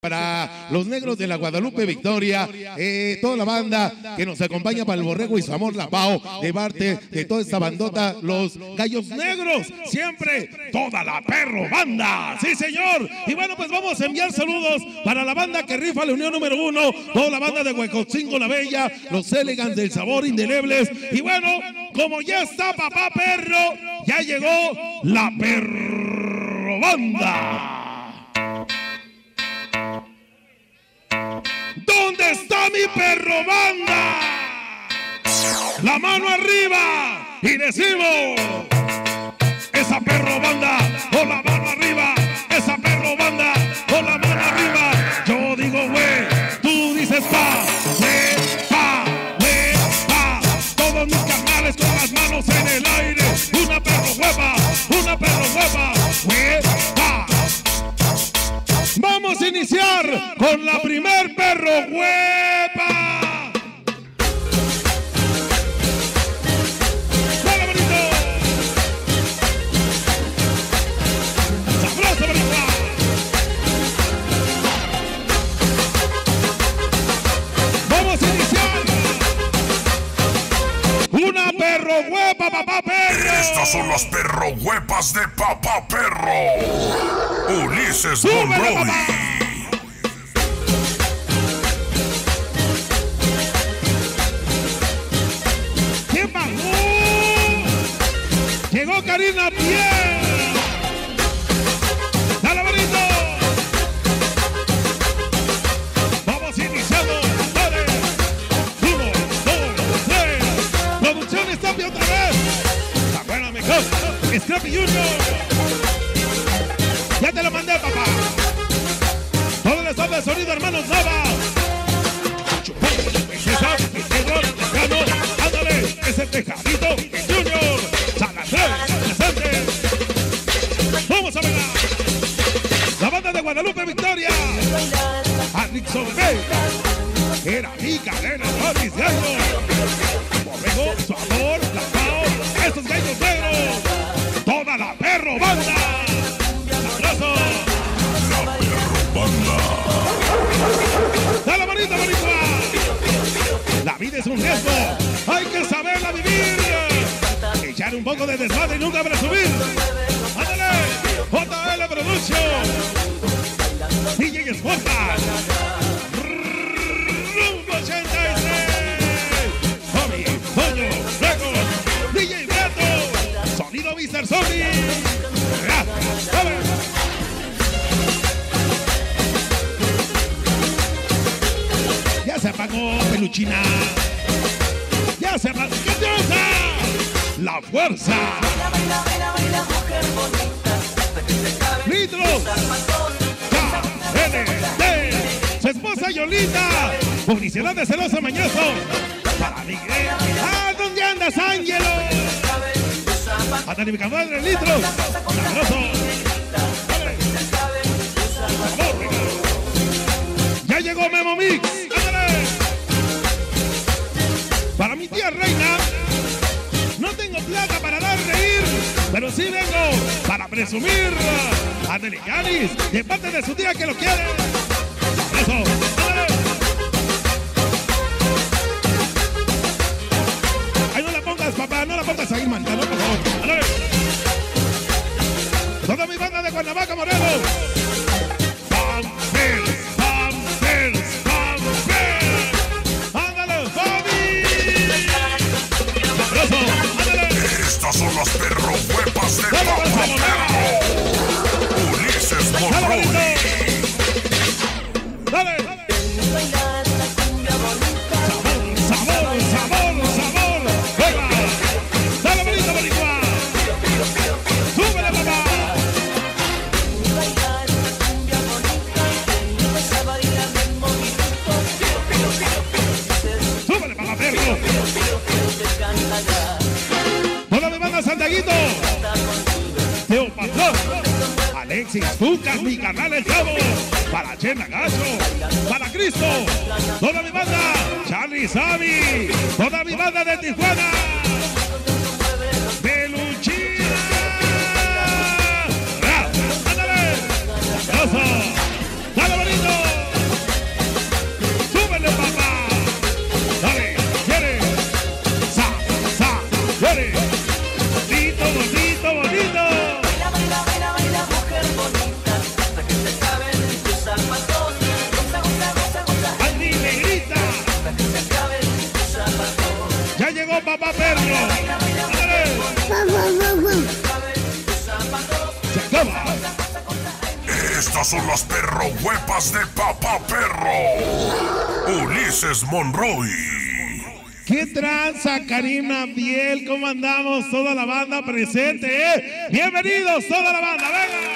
Para los negros de la Guadalupe Victoria, eh, toda la banda que nos acompaña para el Borrego y su amor La Pau, de parte de toda esta bandota, los Gallos Negros, siempre toda la perro banda, sí señor. Y bueno, pues vamos a enviar saludos para la banda que rifa la unión número uno, toda la banda de Huecotzingo La Bella, los Elegans del Sabor Indelebles. Y bueno, como ya está papá perro, ya llegó la perro banda. ¿Dónde está mi perro banda? La mano arriba y decimos, esa perro banda, o la mano arriba, esa perro banda, o la mano arriba. Yo digo, güey, tú dices pa, we, pa, we, pa. Todos mis canales con las manos en el aire. Una perro hueva, una perro hueva, we, pa. Vamos a iniciar con la primer a iniciar. Una perro huepa, papá perro. Estas son las perro huepas de Papá Perro. Ulises ¡Súbele, Llegó Piel. Dale, bonito. Vamos iniciando. Dale. Uno, dos, tres. Producción Scrappy otra vez. La buena mejor. Scrappy Junior. Ya te lo mandé, papá. Todo el estado de sonido, hermanos Nava. César, Pedro, Gano, ándale, es el tejadito, Bay. Era mi cadena, Faris Gallo. Borrego, su amor, la esos gallos negros. Toda la perro banda. Abrazo. Dale bonito, bonito. La vida es un riesgo. Hay que saberla vivir. Echar un poco de desmadre y nunca presumir. Ya se apagó, peluchina. Ya se apagó. ¿Qué pasa? La fuerza. Litro. KNT. Su esposa Yolita. Publicidad de celoso mañoso. Para Miguel. Ah, ¿dónde andas, Ángelo? Hasta mi camadre, litro. Sabroso. Llegó Memo Mix. Para mi tía Reina, no tengo plata para dar reír, pero sí vengo para presumir. Ándale, Yanis, de parte de su tía que lo quiere. Eso. Ahí no la pongas, papá, no la pongas ahí, mandalo, por favor. Toda mi banda de Cuernavaca, Morelos. Patrón, Alexis Tucas, mi canal El Chavo, para Chena Gacho, para Cristo, toda mi banda, Charlie Sabi, toda mi banda de Tijuana, Peluchina, ¡Ah! ¡Ándale! ¡Sabroso! Llegó Papá Perro. Se acaba. Estas son las perro huepas de Papá Perro. Ulises Monroy. ¿Qué tranza, Karina Biel? ¿Cómo andamos? Toda la banda presente, ¿eh? Bienvenidos, toda la banda, venga.